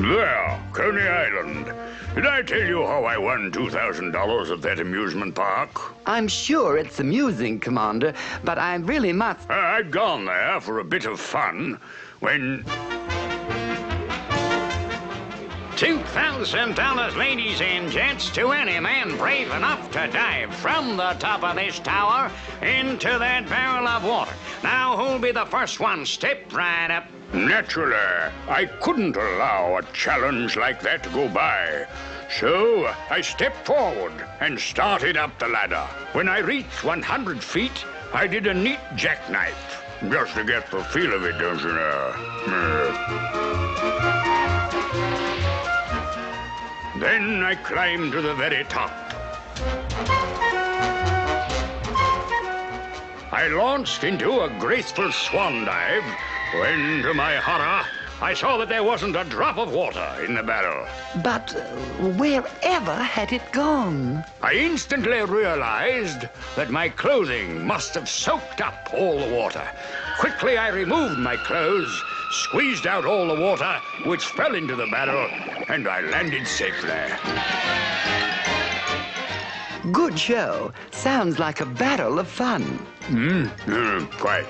There, Coney Island. Did I tell you how I won $2,000 at that amusement park? I'm sure it's amusing, Commander, but I really must. Uh, I'd gone there for a bit of fun when. $2,000, ladies and gents, to any man brave enough to dive from the top of this tower into that barrel of water. Now, who'll be the first one? Step right up. Naturally, I couldn't allow a challenge like that to go by. So I stepped forward and started up the ladder. When I reached 100 feet, I did a neat jackknife. Just to get the feel of it, don't you know? Hmm. Then I climbed to the very top. I launched into a graceful swan dive when, to my horror, I saw that there wasn't a drop of water in the barrel. But uh, wherever had it gone? I instantly realized that my clothing must have soaked up all the water. Quickly, I removed my clothes, squeezed out all the water which fell into the barrel, and I landed safely. Good show. Sounds like a barrel of fun. Mm, mm quite.